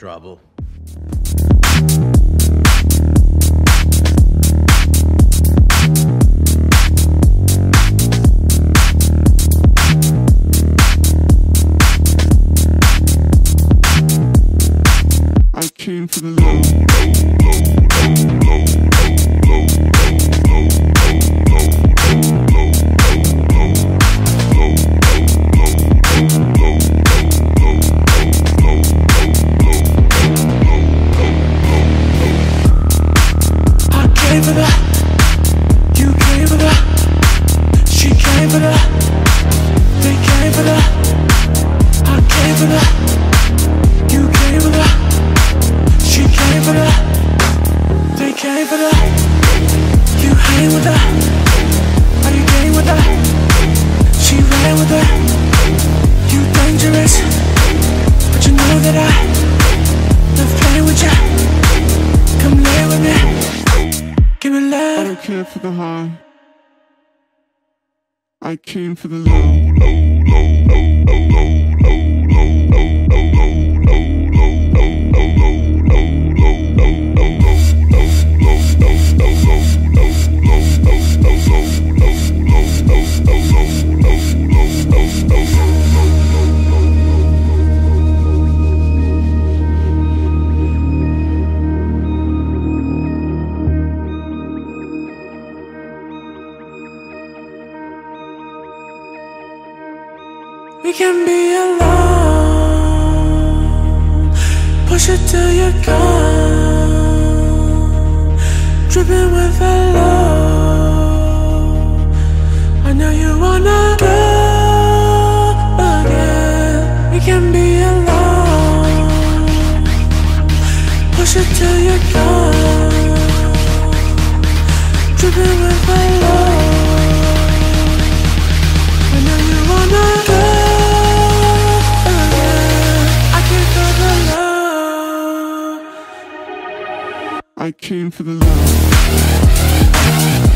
trouble. I came for the low. I came You came for that. She came for that. They came for that. I came for that. You came for that. She came for that. They came for that. You hang with that. Are you game with that? She ran with that. You dangerous. But you know that I I care for the high. I came for the low, low. We can be alone. Push it till you're gone. Dripping with love. I came for the low.